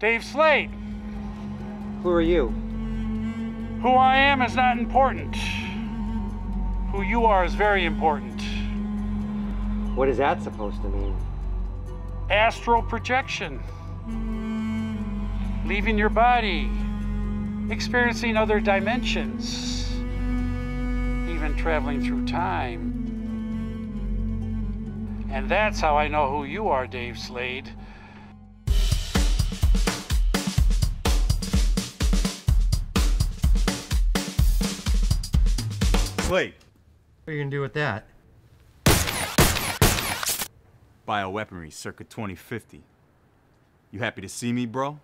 Dave Slade. Who are you? Who I am is not important. Who you are is very important. What is that supposed to mean? Astral projection. Leaving your body. Experiencing other dimensions. Even traveling through time. And that's how I know who you are, Dave Slade. What are you gonna do with that? bioweaponry circa 2050. You happy to see me, bro?